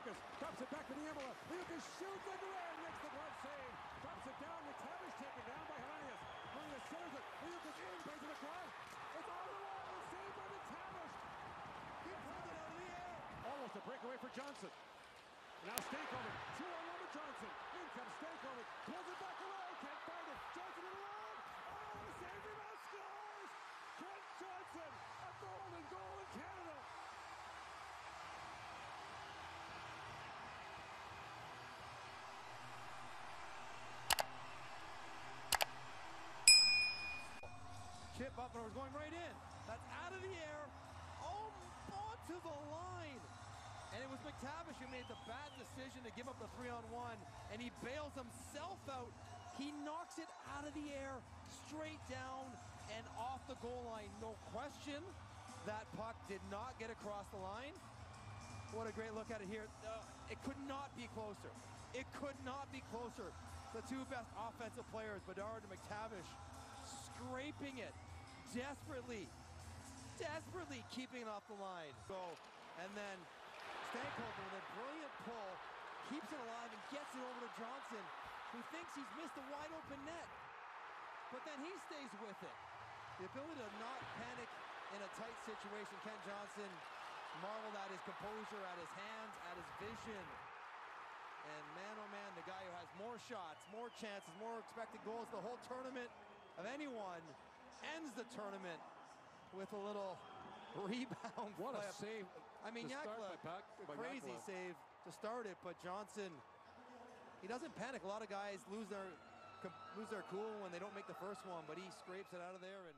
Liukas drops it back to Niemela. Liukas shoots it and makes the glove save. Drops it down. McTavish taken down by Helenius. Helenius centers it. Liukas in, plays it across. It's on the. It's saved by McTavish. He pulled it out of the air. Almost a breakaway for Johnson. Now Stankoven, two on one with Johnson. In comes Stankoven, pulls it back away, can't find it. Johnson in alone. Oh, a save rebound scores! Kent Johnson, a golden goal in Canada. Chip up and it was going right in. That's out of the air. Oh, onto the line. And it was McTavish who made the bad decision to give up the three on one, and he bails himself out. He knocks it out of the air, straight down and off the goal line. No question, that puck did not get across the line. What a great look at it here. Uh, it could not be closer. It could not be closer. The two best offensive players, Bedard and McTavish, scraping it desperately, desperately keeping it off the line. Go, and then Stankoven with a brilliant pull, keeps it alive and gets it over to Johnson, who thinks he's missed a wide open net. But then he stays with it. The ability to not panic in a tight situation. Kent Johnson marveled at his composure, at his hands, at his vision. And man, oh man, the guy who has more shots, more chances, more expected goals the whole tournament of anyone ends the tournament with a little rebound. What a save. I mean, Yakla, crazy Yakla. save to start it, but Johnson, he doesn't panic. A lot of guys lose their lose their cool when they don't make the first one, but he scrapes it out of there and